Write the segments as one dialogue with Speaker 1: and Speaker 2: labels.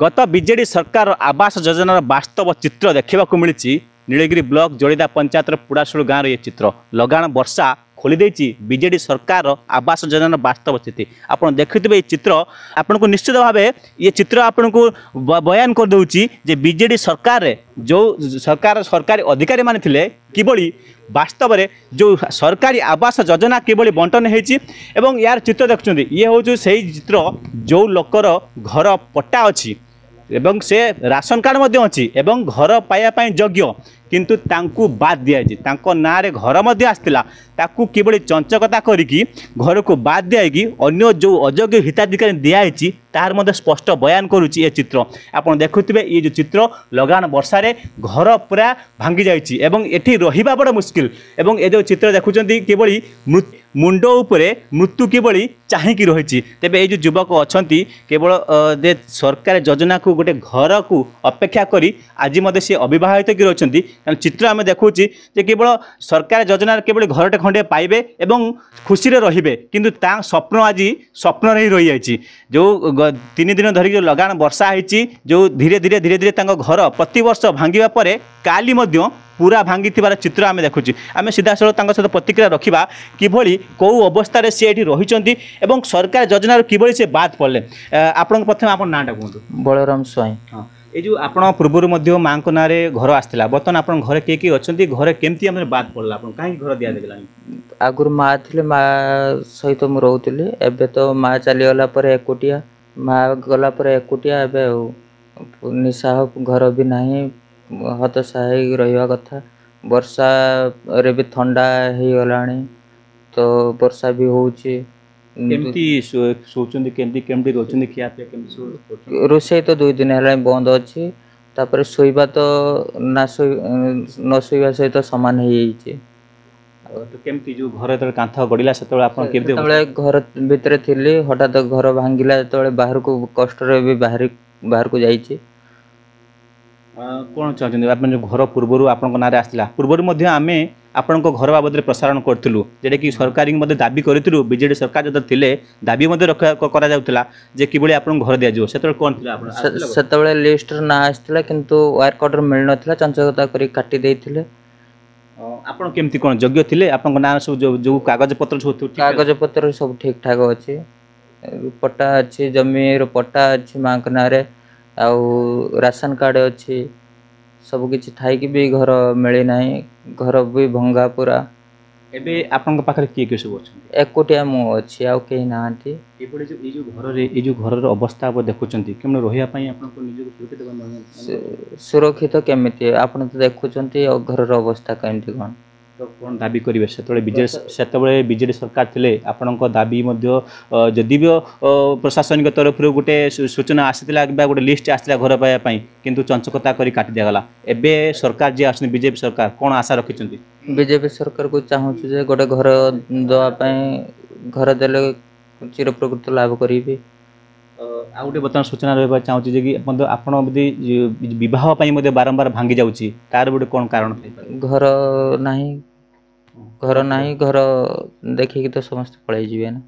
Speaker 1: ଗତ ବିଜେଡ଼ି ସରକାର ଆବାସ ଯୋଜନାର ବାସ୍ତବ ଚିତ୍ର ଦେଖିବାକୁ ମିଳିଛି ନୀଳଗିରି ବ୍ଲକ ଯୋଡ଼ିଦା ପଞ୍ଚାୟତର ପୁଡ଼ାସୁଳ ଗାଁର ଏ ଚିତ୍ର ଲଗାଣ ବର୍ଷା ଖୋଲିଦେଇଛି ବିଜେଡ଼ି ସରକାରର ଆବାସ ଯୋଜନାର ବାସ୍ତବ ସ୍ଥିତି ଆପଣ ଦେଖୁଥିବେ ଏ ଚିତ୍ର ଆପଣଙ୍କୁ ନିଶ୍ଚିତ ଭାବେ ଏ ଚିତ୍ର ଆପଣଙ୍କୁ ବୟାନ କରିଦେଉଛି ଯେ ବିଜେଡ଼ି ସରକାରରେ ଯେଉଁ ସରକାର ସରକାରୀ ଅଧିକାରୀମାନେ ଥିଲେ କିଭଳି বাস্তবরে যে সরকারি আবাস যোজনা কিভাবে বন্টন হয়েছি এবং ইয়ার চিত্র দেখছেন ইয়ে হচ্ছে সেই চিত্র যে লোকর ঘর পট্টা অ এবং সে রাশন কার্ড মধ্যে অছি এবং ঘর পাইয়া যোগ্য কিন্তু তাঁকু বাদ দিয়েছে তাঁক না ঘর মধ্যে আসছিলা তাকে কিভাবে চঞ্চকতা করি ঘরক বাদ দিয়ে অন্য যে অযোগ্য হিতাধিকারী দিয়েছি ତାହାର ମଧ୍ୟ ସ୍ପଷ୍ଟ ବୟାନ କରୁଛି ଏ ଚିତ୍ର ଆପଣ ଦେଖୁଥିବେ ଇଏ ଯେଉଁ ଚିତ୍ର ଲଗାଣ ବର୍ଷାରେ ଘର ପୁରା ଭାଙ୍ଗି ଯାଇଛି ଏବଂ ଏଠି ରହିବା ବଡ଼ ମୁସ୍କିଲ ଏବଂ ଏ ଯେଉଁ ଚିତ୍ର ଦେଖୁଛନ୍ତି କିଭଳି ମୁଣ୍ଡ ଉପରେ ମୃତ୍ୟୁ କିଭଳି ଚାହିଁକି ରହିଛି ତେବେ ଏଇ ଯେଉଁ ଯୁବକ ଅଛନ୍ତି କେବଳ ଯେ ସରକାର ଯୋଜନାକୁ ଗୋଟେ ଘରକୁ ଅପେକ୍ଷା କରି ଆଜି ମଧ୍ୟ ସେ ଅବିବାହିତ କି ରହିଛନ୍ତି କାରଣ ଚିତ୍ର ଆମେ ଦେଖୁଛି ଯେ କେବଳ ସରକାର ଯୋଜନାରେ କେବଳ ଘରଟେ ଖଣ୍ଡେ ପାଇବେ ଏବଂ ଖୁସିରେ ରହିବେ କିନ୍ତୁ ତା ସ୍ୱପ୍ନ ଆଜି ସ୍ୱପ୍ନରେ ହିଁ ରହିଯାଇଛି ଯେଉଁ ତିନି ଦିନ ଧରିକି ଯେଉଁ ଲଗାଣ ବର୍ଷା ହେଇଛି ଯେଉଁ ଧୀରେ ଧୀରେ ଧୀରେ ଧୀରେ ତାଙ୍କ ଘର ପ୍ରତିବର୍ଷ ଭାଙ୍ଗିବା ପରେ କାଲି ମଧ୍ୟ ପୁରା ଭାଙ୍ଗିଥିବାର ଚିତ୍ର ଆମେ ଦେଖୁଛୁ ଆମେ ସିଧାସଳଖ ତାଙ୍କ ସହିତ ପ୍ରତିକ୍ରିୟା ରଖିବା କିଭଳି କେଉଁ ଅବସ୍ଥାରେ ସେ ଏଠି ରହିଛନ୍ତି ଏବଂ ସରକାର ଯୋଜନାରୁ କିଭଳି ସେ ବାଦ୍ ପଡ଼ିଲେ ଆପଣଙ୍କ ପ୍ରଥମେ ଆପଣ ନାଁଟା କୁହନ୍ତୁ
Speaker 2: ବଳରାମ ସ୍ୱାଇଁ
Speaker 1: ହଁ এই যে আপনার পূর্বর মধ্যে মাঙ্ক নাঁরে ঘর আসছিল বর্তমান আপনার ঘরে কে কে অনেক ঘরে কেমতি
Speaker 2: আমার বাদ পড়লা আপনার কাহি ঘর দিয়া দেলা আগর মা লে মা সহিত মু রহুতলি এবে তো মা চালিগলা পরে একুটিয়া माँ गलापुर एकुटिया निशा घर भी ना हतसा रहा कथा बर्षा भी थंडा हो
Speaker 1: गला तो बर्षा भी हो रोष तो दुई दिन है बंद
Speaker 2: अच्छी शोवा तो ना शो न शोवा सहित सामान ତ
Speaker 1: କେମିତି ଯେଉଁ ଘର ଯେତେବେଳେ କାନ୍ଥ ଗଡ଼ିଲା ସେତେବେଳେ ଆପଣ କେମିତି
Speaker 2: ସେତେବେଳେ ଘର ଭିତରେ ଥିଲି ହଠାତ୍ ଘର ଭାଙ୍ଗିଲା ଯେତେବେଳେ ବାହାରକୁ କଷ୍ଟରେ ବି ବାହାରି ବାହାରକୁ ଯାଇଛି
Speaker 1: କ'ଣ ଚାହୁଁଛନ୍ତି ଆପଣ ଯେଉଁ ଘର ପୂର୍ବରୁ ଆପଣଙ୍କ ନାଁରେ ଆସିଥିଲା ପୂର୍ବରୁ ମଧ୍ୟ ଆମେ ଆପଣଙ୍କ ଘର ବାବଦରେ ପ୍ରସାରଣ କରିଥିଲୁ ଯେଉଁଟାକି ସରକାରୀଙ୍କୁ ମଧ୍ୟ ଦାବି କରିଥିଲୁ ବିଜେଡ଼ି ସରକାର ଯଦି ଥିଲେ ଦାବି ମଧ୍ୟ କରାଯାଉଥିଲା ଯେ କିଭଳି ଆପଣଙ୍କୁ ଘର ଦିଆଯିବ ସେତେବେଳେ କ'ଣ ଥିଲା
Speaker 2: ସେତେବେଳେ ଲିଷ୍ଟର ନାଁ ଆସିଥିଲା କିନ୍ତୁ ୱାର୍କ ଅର୍ଡ଼ର ମିଳିନଥିଲା ଚଞ୍ଚକତା କରି କାଟି ଦେଇଥିଲେ
Speaker 1: ଆପଣ କେମିତି କ'ଣ ଯୋଗ୍ୟ ଥିଲେ ଆପଣଙ୍କ ନାଁ ସବୁ ଯେଉଁ କାଗଜପତ୍ର ସବୁ
Speaker 2: କାଗଜପତ୍ର ସବୁ ଠିକ୍ ଠାକ୍ ଅଛି ପଟ୍ଟା ଅଛି ଜମିର ପଟ୍ଟା ଅଛି ମାଆଙ୍କ ନାଁରେ ଆଉ ରାସନ କାର୍ଡ଼ ଅଛି ସବୁ କିଛି ଥାଇକି ବି ଘର ମିଳିନାହିଁ ଘର ବି ଭଙ୍ଗା ପୁରା
Speaker 1: ଏବେ ଆପଣଙ୍କ ପାଖରେ କିଏ କିଏ ସବୁ ଅଛନ୍ତି
Speaker 2: ଏକୁଟିଆ ମୁଁ ଅଛି ଆଉ କେହି ନାହାନ୍ତି
Speaker 1: ଏପଟେ ଯେଉଁ ଏଇ ଯେଉଁ ଘରରେ ଏଇ ଯେଉଁ ଘରର ଅବସ୍ଥା ଆପଣ ଦେଖୁଛନ୍ତି କେମିତି ରହିବା ପାଇଁ ଆପଣଙ୍କୁ ନିଜକୁ ସୁରକ୍ଷିତ
Speaker 2: ସୁରକ୍ଷିତ କେମିତି ଆପଣ ତ ଦେଖୁଛନ୍ତି ଘରର ଅବସ୍ଥା କେମିତି କ'ଣ
Speaker 1: ତ କ'ଣ ଦାବି କରିବେ ସେତେବେଳେ ବିଜେଡ଼ି ସେତେବେଳେ ବିଜେଡ଼ି ସରକାର ଥିଲେ ଆପଣଙ୍କ ଦାବି ମଧ୍ୟ ଯଦି ବି ପ୍ରଶାସନିକ ତରଫରୁ ଗୋଟେ ସୂଚନା ଆସିଥିଲା କିମ୍ବା ଗୋଟେ ଲିଷ୍ଟ ଆସିଥିଲା ଘର ପାଇବା ପାଇଁ କିନ୍ତୁ ଚଞ୍ଚକତା କରି କାଟି ଦିଆଗଲା ଏବେ ସରକାର ଯିଏ ଆସୁଛନ୍ତି ବିଜେପି ସରକାର କ'ଣ ଆଶା ରଖିଛନ୍ତି बीजेपी सरकार को चाहूँ गोटे घर दवापाई घर दे चिरप्रकृत लाभ करी आ गए बर्तमान सूचना रहा चाहिए कि आपड़ी बहुत
Speaker 2: बारंबार भांगी जाऊँगी तार गोटे कौन कारण घर ना घर ना
Speaker 1: घर देखिक तो समस्त पल ना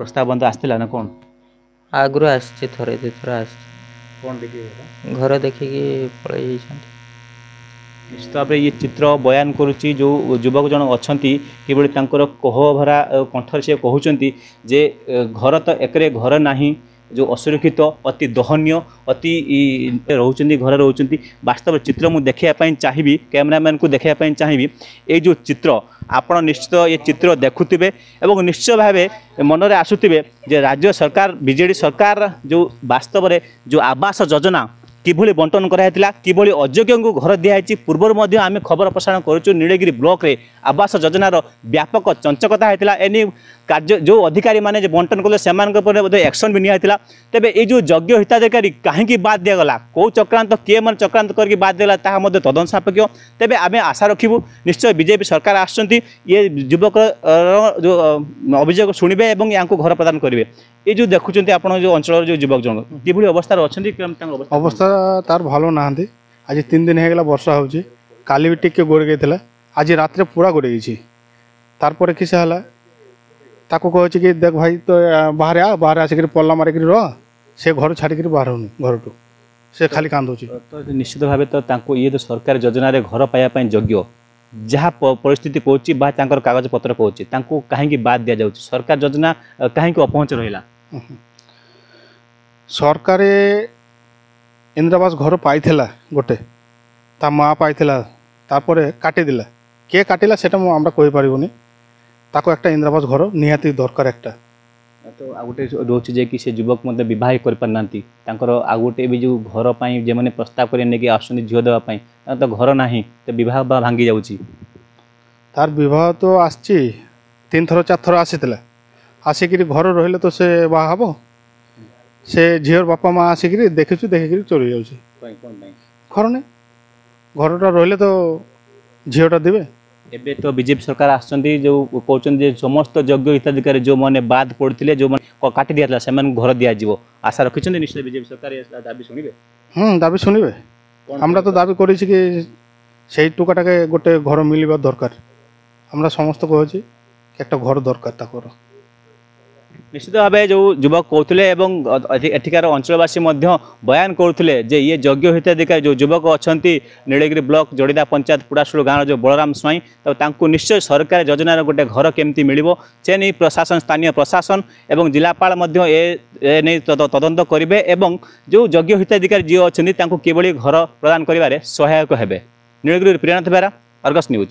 Speaker 2: प्रस्ताव बंद आसला कौन आगुरी आस
Speaker 1: थे थर
Speaker 2: आ घर देखिकी पलिंट
Speaker 1: ନିଶ୍ଚିତ ଭାବରେ ଇଏ ଚିତ୍ର ବୟାନ କରୁଛି ଯେଉଁ ଯୁବକ ଜଣ ଅଛନ୍ତି କିଭଳି ତାଙ୍କର କୋହ ଭରା କଣ୍ଠରେ ସେ କହୁଛନ୍ତି ଯେ ଘର ତ ଏକରେ ଘର ନାହିଁ ଯେଉଁ ଅସୁରକ୍ଷିତ ଅତି ଦହନୀୟ ଅତି ରହୁଛନ୍ତି ଘରେ ରହୁଛନ୍ତି ବାସ୍ତବ ଚିତ୍ର ମୁଁ ଦେଖାଇବା ପାଇଁ ଚାହିଁବି କ୍ୟାମେରାମ୍ୟାନ୍କୁ ଦେଖାଇବା ପାଇଁ ଚାହିଁବି ଏଇ ଯେଉଁ ଚିତ୍ର ଆପଣ ନିଶ୍ଚିତ ଏ ଚିତ୍ର ଦେଖୁଥିବେ ଏବଂ ନିଶ୍ଚୟ ଭାବେ ମନରେ ଆସୁଥିବେ ଯେ ରାଜ୍ୟ ସରକାର ବିଜେଡ଼ି ସରକାର ଯେଉଁ ବାସ୍ତବରେ ଯେଉଁ ଆବାସ ଯୋଜନା କିଭଳି ବଣ୍ଟନ କରାଯାଇଥିଲା କିଭଳି ଅଯୋଗ୍ୟଙ୍କୁ ଘର ଦିଆଯାଇଛି ପୂର୍ବରୁ ମଧ୍ୟ ଆମେ ଖବର ପ୍ରସାରଣ କରୁଛୁ ନୀଳଗିରି ବ୍ଲକରେ ଆବାସ ଯୋଜନାର ବ୍ୟାପକ ଚଞ୍ଚକତା ହୋଇଥିଲା ଏ ନେଇ କାର୍ଯ୍ୟ ଯେଉଁ ଅଧିକାରୀମାନେ ଯେ ବଣ୍ଟନ କଲେ ସେମାନଙ୍କ ଉପରେ ବୋଧେ ଆକ୍ସନ୍ ବି ନିଆହେଇଥିଲା ତେବେ ଏଇ ଯେଉଁ ଯଜ୍ଞ ହିତାଧିକାରୀ କାହିଁକି ବାଦ୍ ଦିଆଗଲା କେଉଁ ଚକ୍ରାନ୍ତ କିଏ ମାନେ ଚକ୍ରାନ୍ତ କରିକି ବାଦ୍ ଦିଆଗଲା ତାହା ମଧ୍ୟ ତଦନ୍ତ ସାପେକ୍ଷ ତେବେ ଆମେ ଆଶା ରଖିବୁ ନିଶ୍ଚୟ ବିଜେପି ସରକାର ଆସୁଛନ୍ତି ଇଏ ଯୁବକର ଯେଉଁ ଅଭିଯୋଗ ଶୁଣିବେ ଏବଂ ୟାଙ୍କୁ ଘର ପ୍ରଦାନ କରିବେ এই যে দেখুছেন আপনার যে অঞ্চলের যে যুবক জন কিভাবে অবস্থার অনেক অবস্থা
Speaker 3: তার ভালো না আজ তিন দিন হয়ে গেল বর্ষা হচ্ছে কালি টিকি গোড়ে গেলে আজ রাত্রে পুরা গোড়ে গেছি তারপরে কিসে হলা ତାକୁ କହୁଛି କି ଦେଖ ଭାଇ ତ ବାହାରେ ଆ ବାହାରେ ଆସିକିରି ପଲ୍ଲା ମାରିକିରି ରହ ସେ ଘର ଛାଡ଼ିକିରି ବାହାରୁନି ଘରଠୁ ସେ ଖାଲି କାନ୍ଦୁଛି
Speaker 1: ତ ନିଶ୍ଚିତ ଭାବେ ତ ତାଙ୍କୁ ଇଏ ତ ସରକାରୀ ଯୋଜନାରେ ଘର ପାଇବା ପାଇଁ ଯୋଗ୍ୟ ଯାହା ପରିସ୍ଥିତି କହୁଛି ବା ତାଙ୍କର କାଗଜପତ୍ର କହୁଛି ତାଙ୍କୁ କାହିଁକି ବାଦ ଦିଆଯାଉଛି ସରକାର ଯୋଜନା କାହିଁକି ଅପହଞ୍ଚ ରହିଲା
Speaker 3: ସରକାରୀ ଇନ୍ଦିରାବାସ ଘର ପାଇଥିଲା ଗୋଟେ ତା ମା ପାଇଥିଲା ତାପରେ କାଟିଦେଲା କିଏ କାଟିଲା ସେଇଟା ମୁଁ আমরা କହିପାରିবনি ତାକୁ একটা ଇନ୍ଦ୍ରବାସ ଘର ନିହାତି ଦରକାର একটা
Speaker 1: ତ ଆଉ ଗୋଟେ ରହୁଛି ଯେ କି ସେ ଯୁବକ ମଧ୍ୟ ବିବାହ କରିପାରୁନାହାନ୍ତି ତାଙ୍କର ଆଉ ଗୋଟେ ବି ଯେଉଁ ଘର ପାଇଁ ଯେଉଁମାନେ ପ୍ରସ୍ତାବ କରି ନେଇକି ଆସୁଛନ୍ତି ଝିଅ ଦେବା ପାଇଁ ତାଙ୍କର ତ ଘର ନାହିଁ ତ ବିବାହ ବା ଭାଙ୍ଗି ଯାଉଛି
Speaker 3: ତାର ବିବାହ ତ ଆସିଛି ତିନି ଥର ଚାରି ଥର ଆସିଥିଲା ଆସିକିରି ଘର ରହିଲେ ତ ସେ ବାହା ହେବ ସେ ଝିଅର ବାପା ମା ଆସିକିରି ଦେଖିଛୁ ଦେଖିକିରି ଚଳି ଯାଉଛି ଘର ନାହିଁ ଘରଟା ରହିଲେ ତ ଝିଅଟା ଦେବେ
Speaker 1: ଏବେ ତ ବିଜେପି ସରକାର ଆସୁଛନ୍ତି ଯେଉଁ କହୁଛନ୍ତି ଯେ ସମସ୍ତ ଯୋଗ୍ୟ ହିତାଧିକାରୀ ଯେଉଁମାନେ ବାଦ୍ ପଡ଼ିଥିଲେ ଯେଉଁମାନେ କାଟି ଦିଆଥିଲା ସେମାନଙ୍କୁ ଘର ଦିଆଯିବ ଆଶା ରଖିଛନ୍ତି ନିଶ୍ଚୟ ବିଜେପି ସରକାର ଦାବି ଶୁଣିବେ
Speaker 3: হুম দাবি শুনিবে আমরা তো দাবি করেছি কি সেই টুকাটাকে গোটে ঘর মিলিবার দরকার আমরা সমস্ত কহেছি একটা ঘর দরকার
Speaker 1: তা করো নিশ্চিত ভাবে যে যুবক কৌলে এবং এঠিকার অঞ্চলবাসী মধ্য বয়ান করুলে যে ইয়ে যজ্ঞ হিতাধিকারী যে যুবক অনেক নীলগিরি ব্লক জড়িদা পঞ্চায়েত পুড়াশুড় গাঁর যে বলরাম স্বাইঁ তো তাঁকু নিশ্চয় সরকারি যোজনার গোটে ঘর কেমতি মিলব সে নিয়ে প্রশাসন স্থানীয় প্রশাসন এবং জেলাপাল মধ্য এ নেই তদন্ত করবে এবং যে যজ্ঞ হিতাধিকারী যিয়ে অনেক তাঁকু কিভাবে ঘর প্রদান করবার সহায়ক হবে নীলগিরি প্রিয়নাথ বেরা অর্গস নিউজ